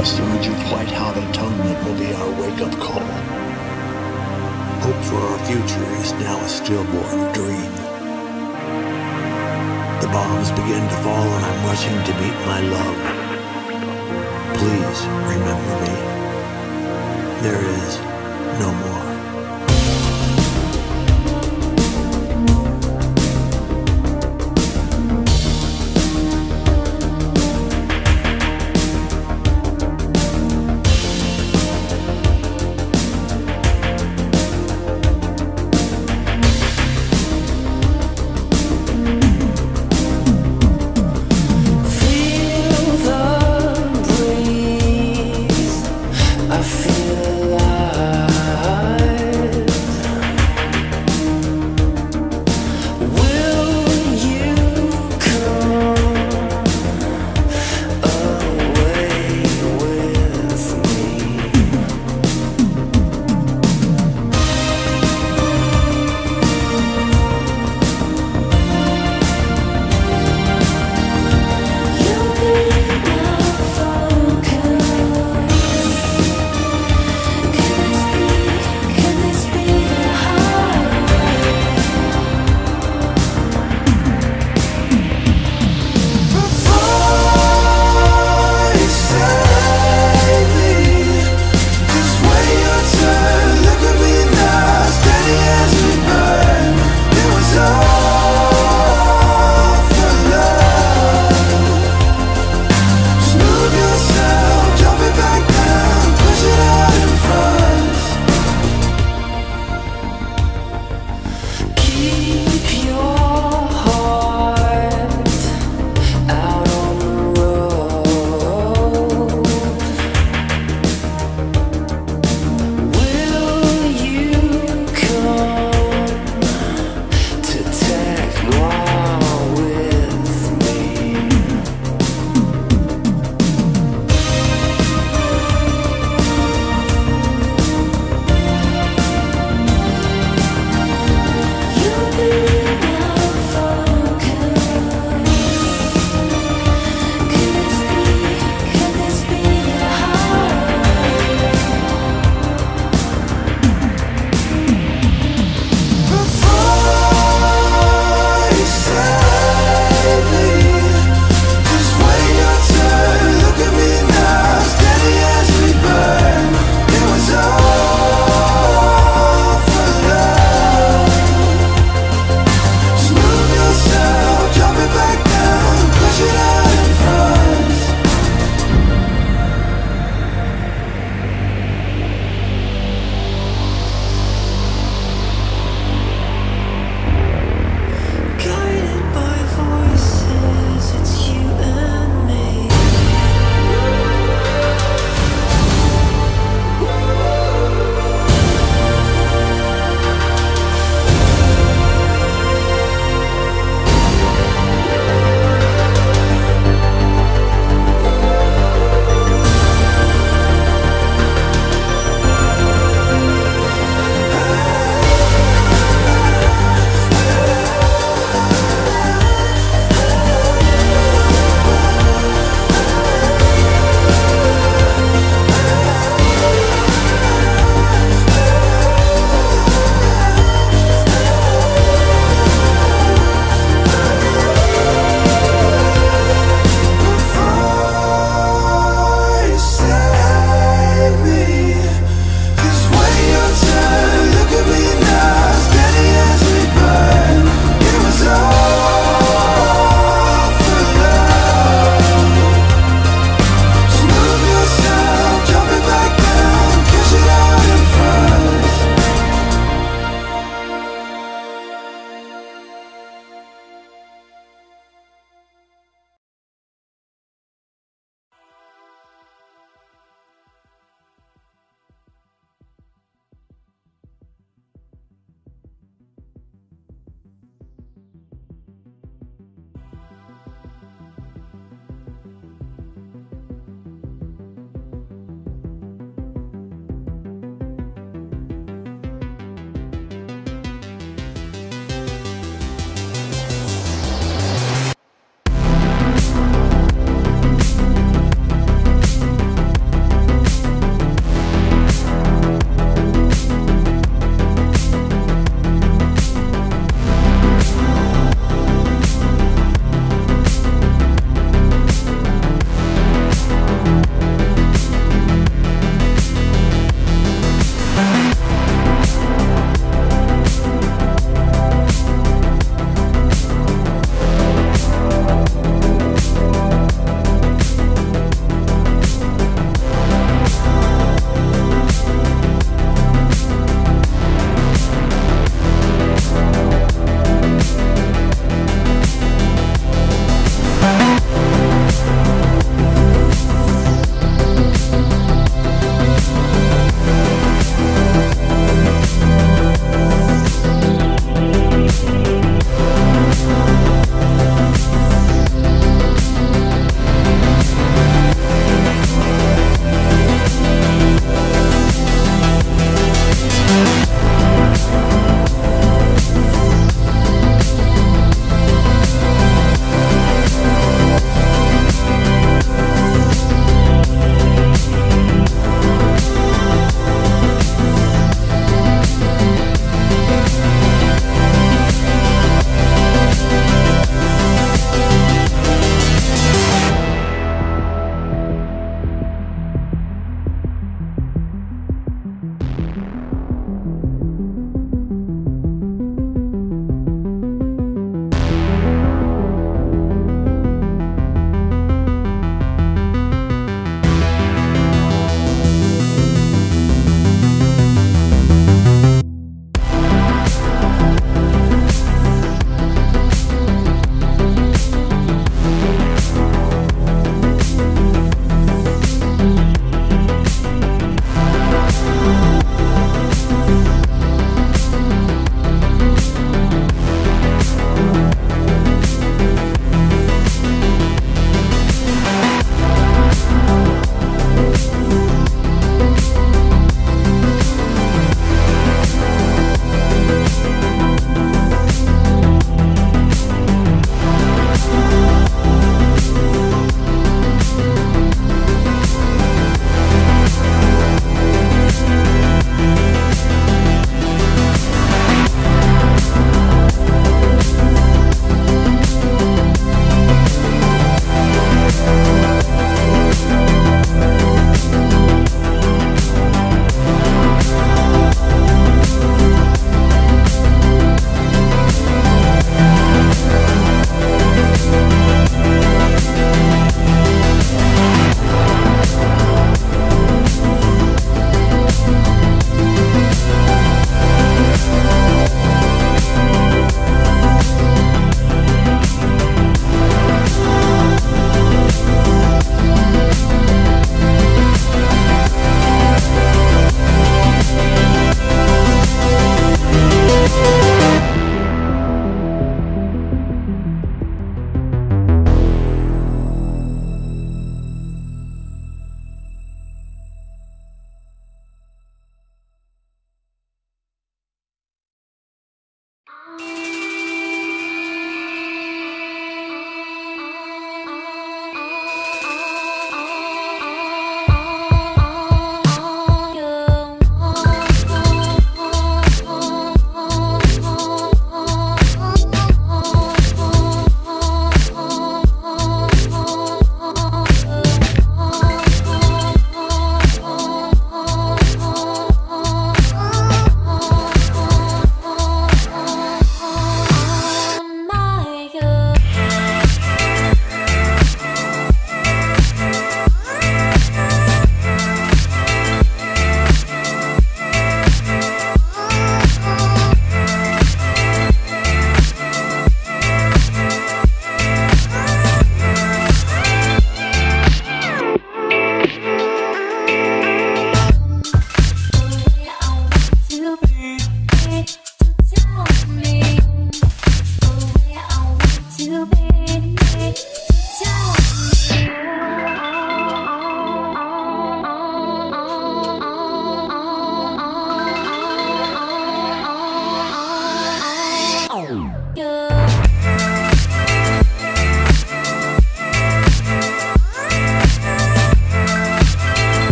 A surge of white-hot atonement will be our wake-up call. Hope for our future is now a stillborn dream. The bombs begin to fall and I'm rushing to meet my love. Please remember me. There is no more.